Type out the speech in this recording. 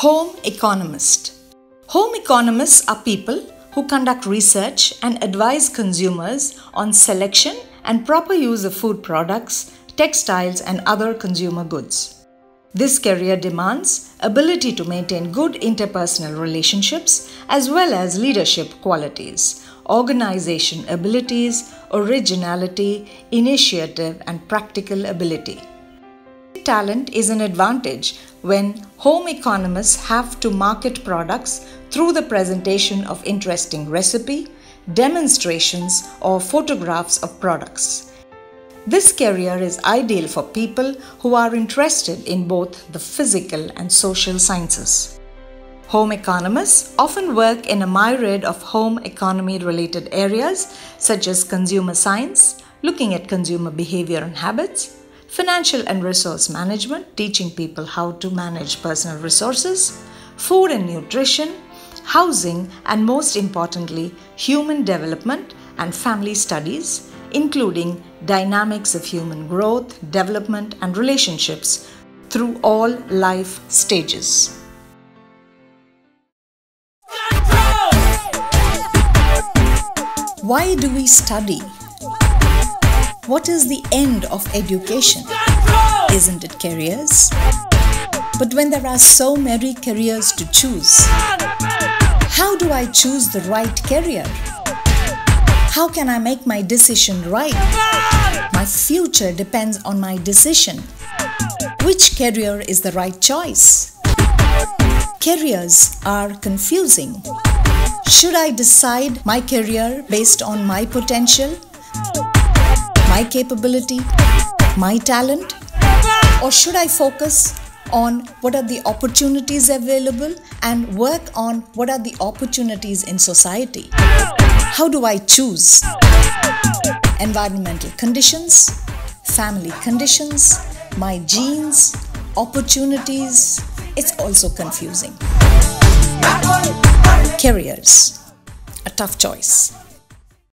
Home economist. Home economists are people who conduct research and advise consumers on selection and proper use of food products, textiles, and other consumer goods. This career demands ability to maintain good interpersonal relationships as well as leadership qualities, organization abilities, originality, initiative, and practical ability talent is an advantage when home economists have to market products through the presentation of interesting recipe, demonstrations, or photographs of products. This career is ideal for people who are interested in both the physical and social sciences. Home economists often work in a myriad of home economy related areas such as consumer science, looking at consumer behavior and habits, financial and resource management, teaching people how to manage personal resources, food and nutrition, housing, and most importantly, human development and family studies, including dynamics of human growth, development, and relationships through all life stages. Why do we study? What is the end of education? Isn't it careers? But when there are so many careers to choose, how do I choose the right career? How can I make my decision right? My future depends on my decision. Which career is the right choice? Careers are confusing. Should I decide my career based on my potential my capability, my talent? Or should I focus on what are the opportunities available and work on what are the opportunities in society? How do I choose? Environmental conditions, family conditions, my genes, opportunities. It's also confusing. Careers, a tough choice.